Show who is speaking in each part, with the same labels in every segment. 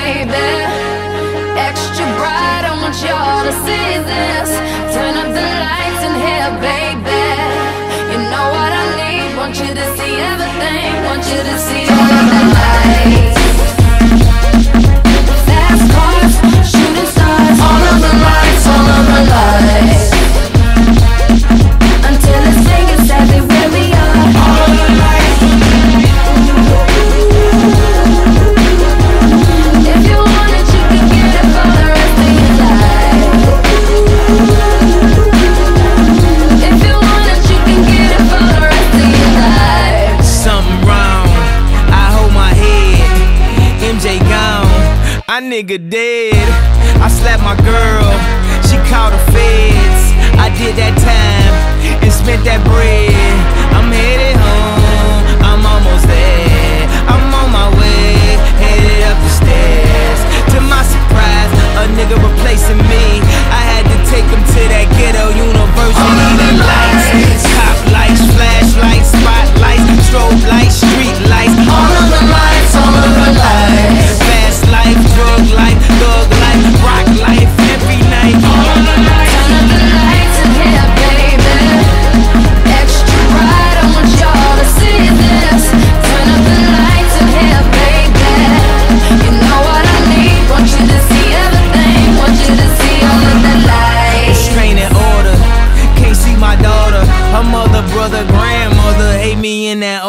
Speaker 1: baby. Extra bright, I want y'all to see this. Turn up the lights in here, baby. You know what I need, want you to see everything. Want you to see everything
Speaker 2: nigga dead. I slapped my girl.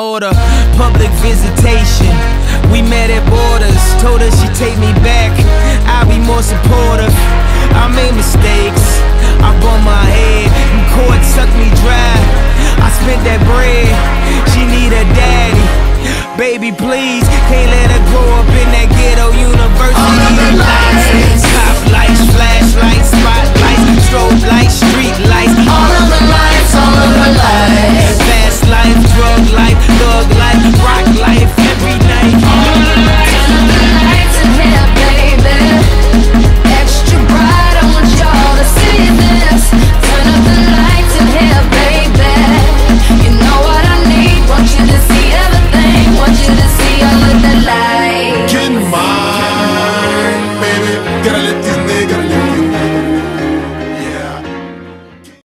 Speaker 2: order, public visitation. We met at borders, told her she take me back. I'll be more supportive. I made mistakes, I bumped my head, and court sucked me dry. I spent that bread, she need a daddy. Baby, please, can't let her grow up in that ghetto uniform. get a little